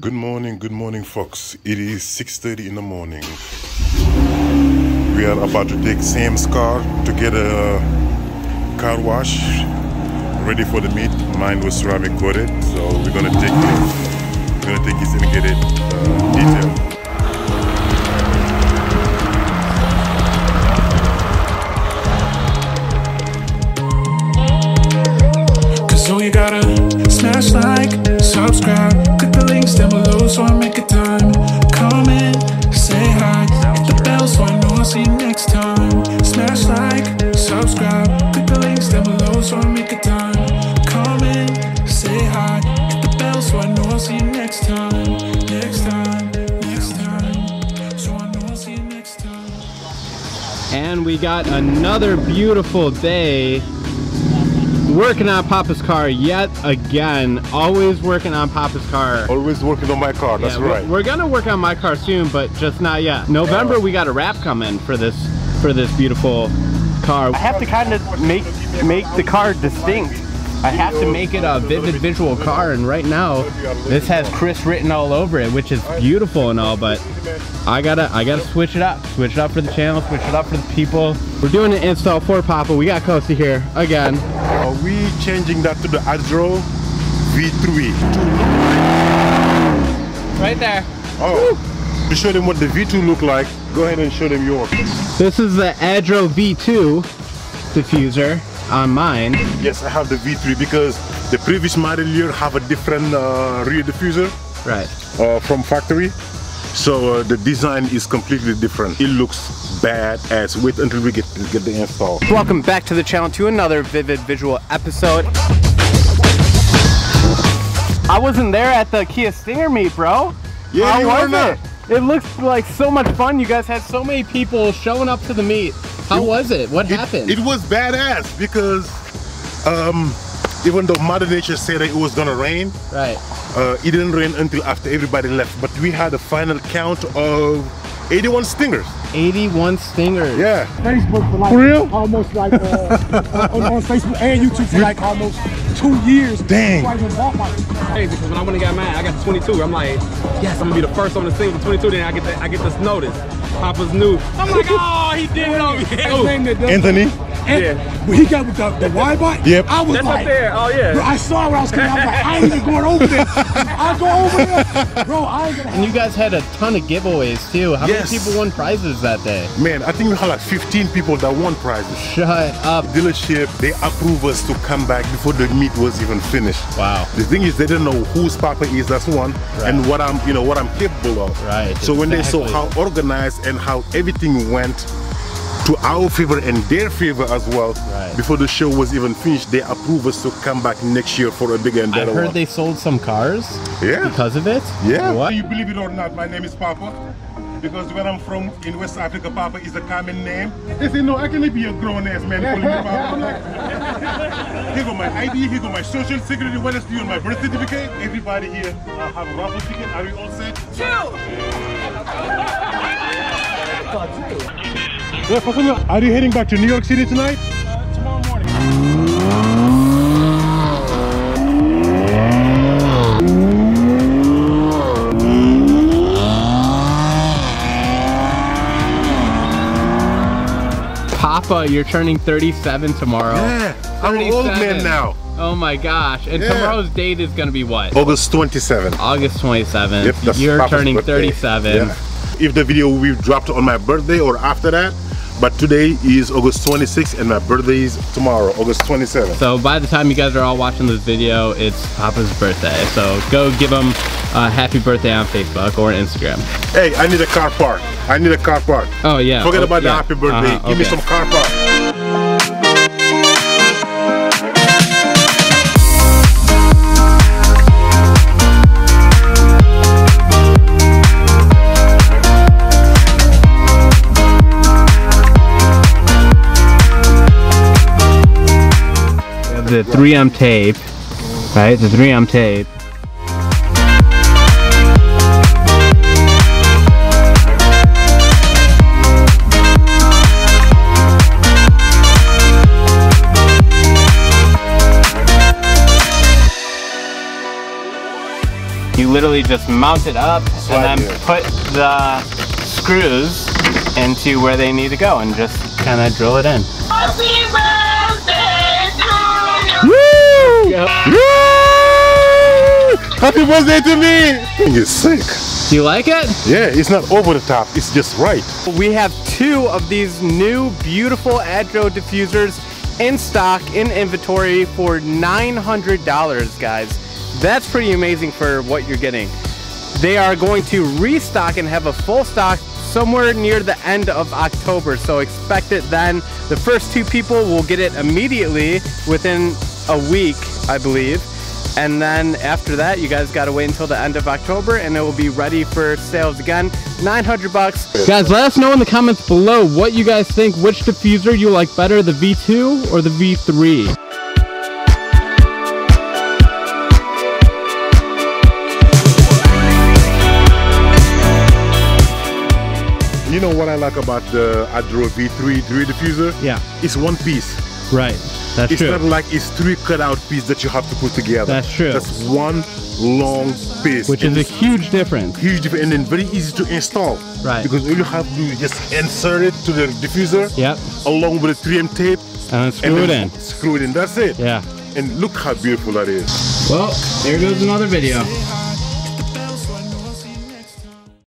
Good morning, good morning, folks. It is 6:30 in the morning. We are about to take Sam's car to get a car wash, ready for the meet. Mine was ceramic coated, so we're gonna take it. We're gonna take it and get it uh, detailed. All you gotta smash like, subscribe, so I make a time. Comment, say hi, hit the bell so I know I'll see you next time. Smash like, subscribe, click the links down below so I make a time. Comment, say hi, hit the bell so I know I'll see you next time. Next time, next time, so I know I'll see you next time. And we got another beautiful day working on Papa's car yet again. Always working on Papa's car. Always working on my car. That's Yeah, we're- right. We're gonna work on my car soon, but just not yet. November we got a wrap coming for this for this beautiful car. I have to kind of make make the car distinct. I have to make it a vivid visual car, and right now this has Chris written all over it, which is beautiful and all, but I gotta I gotta switch it up. Switch it up for the channel, switch it up for the people. We're doing an install for Papa. We got Kosi here again. Are we changing that to the Adro V3? Right there. Oh, to show them what the V2 look like, go ahead and show them yours. This is the Adro V2 diffuser on mine. Yes, I have the V3 because the previous model year have a different uh, rear diffuser Right. uh, from factory. So uh, the design is completely different. It looks bad as wait until we get get the install. Welcome back to the channel to another Vivid Visual episode. I wasn't there at the Kia Stinger meet, bro. Yeah, How you were not. it? It looks like so much fun. You guys had so many people showing up to the meet. How was it? What It, happened? it was badass because um, even though Mother Nature said that it was gonna rain, right. Uh, it didn't rain until after everybody left. But we had a final count of 81 stingers. 81 stingers. Yeah. Facebook for like For real? almost like uh, on, on Facebook and YouTube for like almost two years. Dang. Before I even bought my crazy because when I went and got mine, I got the 22. I'm like, yes, I'm gonna be the first on the scene for 22. Then I get the, I get this notice. Papa's new. I'm like, oh, he did it on me. His name that does- Anthony? And Yeah. when he got with the, the Y bike, Yep. I was that's like, up there. Oh bro, yeah. I saw when I was coming. I was like, I ain't even going over there. I go over there, bro. I ain't gonna. And you guys had a ton of giveaways too. How Yes. many people won prizes that day? Man, I think we had like 15 people that won prizes. Shut up. Dealership, they approved us to come back before the meet was even finished. Wow. The thing is, they didn't know whose Papa is. That's one, and what I'm, you know, what I'm capable of. Right, So when they saw how organized and how everything went to our favor and their favor as well, Right. before the show was even finished, they approved us to come back next year for a bigger and better one. I heard one. they sold some cars yeah. because of it. Yeah. What? You believe it or not, my name is Papa. Because where I'm from in West Africa, Papa is a common name. They say, no, I can't be a grown ass man calling me Papa. I'm like, here go my ID, here go my social security, what else do you on my birth certificate? Everybody here uh, have a raffle ticket. Are we all set? Yeah, Papa, Are you heading back to New York City tonight? tomorrow morning. Papa, you're turning 37 tomorrow. Yeah, I'm an old man now. Oh my gosh. And Yeah. tomorrow's date is going to be what? August 27. August 27th. Yep, you're Papa's turning birthday. 37. Yeah. If the video will be dropped on my birthday or after that, but today is August 26th and my birthday is tomorrow, August 27th. So by the time you guys are all watching this video, it's Papa's birthday. So go give him a happy birthday on Facebook or Instagram. Hey, I need a car park. I need a car park. Oh yeah. Forget Oh, about the happy birthday. Uh-huh, Give me some car park. We have the 3M tape, right? The 3M tape. You literally just mount it up Slide and then put the screws into where they need to go and just kind of drill it in. Happy birthday to me! It's sick. Do you like it? Yeah, it's not over the top. It's just right. We have two of these new beautiful Adro diffusers in stock, in inventory for $900, guys. That's pretty amazing for what you're getting. They are going to restock and have a full stock somewhere near the end of October, so expect it then. The first two people will get it immediately within a week, I believe. And then after that, you guys gotta wait until the end of October and it will be ready for sales again. 900 bucks. Guys, let us know in the comments below what you guys think, which diffuser you like better, the V2 or the V3. You know what I like about the Adro V3 3 diffuser? Yeah. It's one piece. Right, that's true. It's true. not like it's three cut out pieces that you have to put together. That's true. That's one long piece. Which is a huge difference. huge difference and then very easy to install. Right. Because all you have to do is just insert it to the diffuser Yep, along with the 3M tape and then screw and it in. Screw it in. That's it. Yeah. And look how beautiful that is. Well, there goes another video.